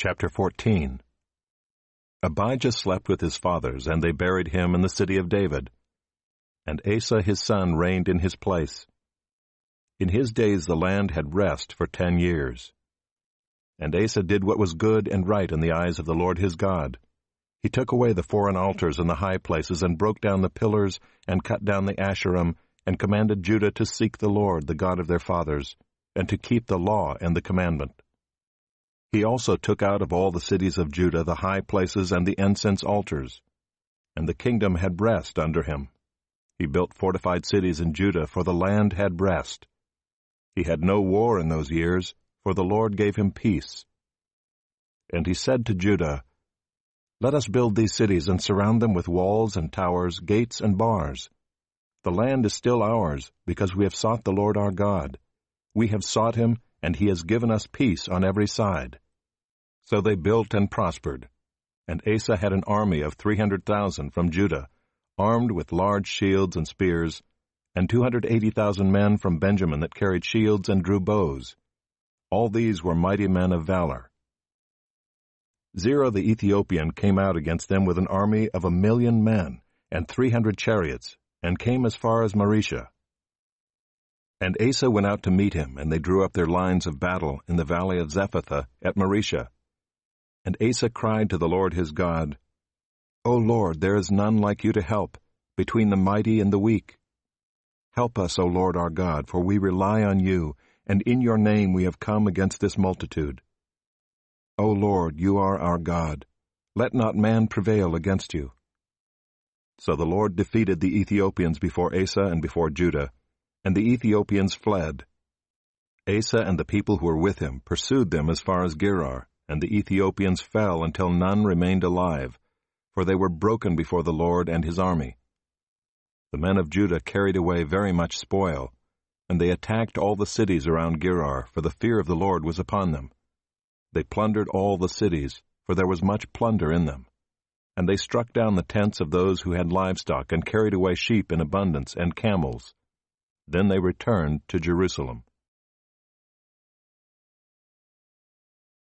Chapter 14 Abijah slept with his fathers, and they buried him in the city of David. And Asa his son reigned in his place. In his days the land had rest for ten years. And Asa did what was good and right in the eyes of the Lord his God. He took away the foreign altars and the high places, and broke down the pillars, and cut down the Asherim, and commanded Judah to seek the Lord, the God of their fathers, and to keep the law and the commandment. He also took out of all the cities of Judah the high places and the incense altars. And the kingdom had rest under him. He built fortified cities in Judah, for the land had rest. He had no war in those years, for the Lord gave him peace. And he said to Judah, Let us build these cities and surround them with walls and towers, gates and bars. The land is still ours, because we have sought the Lord our God. We have sought him, and he has given us peace on every side. So they built and prospered. And Asa had an army of three hundred thousand from Judah, armed with large shields and spears, and two hundred eighty thousand men from Benjamin that carried shields and drew bows. All these were mighty men of valor. Zerah the Ethiopian came out against them with an army of a million men, and three hundred chariots, and came as far as Mareshah. And Asa went out to meet him, and they drew up their lines of battle in the valley of Zephathah at Mareshah. And Asa cried to the Lord his God, O Lord, there is none like you to help, between the mighty and the weak. Help us, O Lord our God, for we rely on you, and in your name we have come against this multitude. O Lord, you are our God. Let not man prevail against you. So the Lord defeated the Ethiopians before Asa and before Judah, and the Ethiopians fled. Asa and the people who were with him pursued them as far as Gerar, and the Ethiopians fell until none remained alive, for they were broken before the Lord and his army. The men of Judah carried away very much spoil, and they attacked all the cities around Gerar, for the fear of the Lord was upon them. They plundered all the cities, for there was much plunder in them. And they struck down the tents of those who had livestock, and carried away sheep in abundance, and camels, then they returned to Jerusalem.